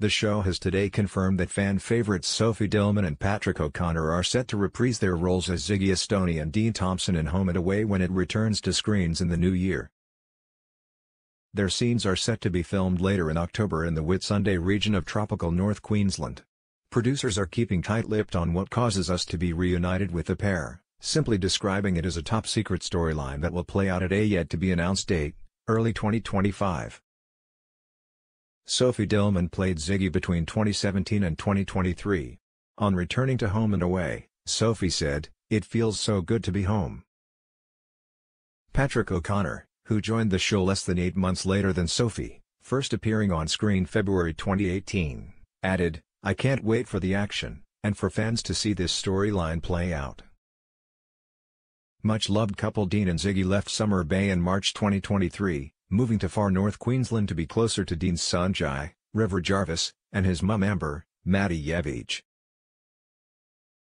The show has today confirmed that fan favorites Sophie Dillman and Patrick O'Connor are set to reprise their roles as Ziggy Astoni and Dean Thompson in Home and Away when it returns to screens in the new year. Their scenes are set to be filmed later in October in the Whitsunday region of tropical North Queensland. Producers are keeping tight-lipped on what causes us to be reunited with the pair, simply describing it as a top-secret storyline that will play out at a yet-to-be-announced date, early 2025. Sophie Dillman played Ziggy between 2017 and 2023. On returning to Home and Away, Sophie said, It feels so good to be home. Patrick O'Connor, who joined the show less than eight months later than Sophie, first appearing on screen February 2018, added, I can't wait for the action, and for fans to see this storyline play out. Much-loved couple Dean and Ziggy left Summer Bay in March 2023, moving to far north Queensland to be closer to Dean's son Jai, River Jarvis, and his mum Amber, Maddy Jevic.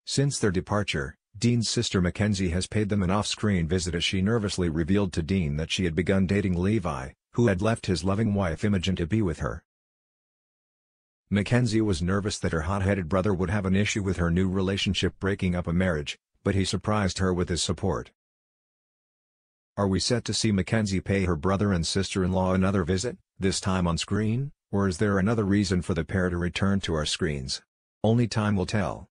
Since their departure, Dean's sister Mackenzie has paid them an off-screen visit as she nervously revealed to Dean that she had begun dating Levi, who had left his loving wife Imogen to be with her. Mackenzie was nervous that her hot-headed brother would have an issue with her new relationship breaking up a marriage, but he surprised her with his support. Are we set to see Mackenzie pay her brother and sister-in-law another visit, this time on screen, or is there another reason for the pair to return to our screens? Only time will tell.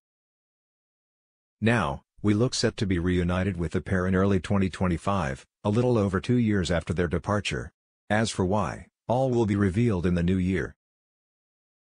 Now, we look set to be reunited with the pair in early 2025, a little over two years after their departure. As for why, all will be revealed in the new year.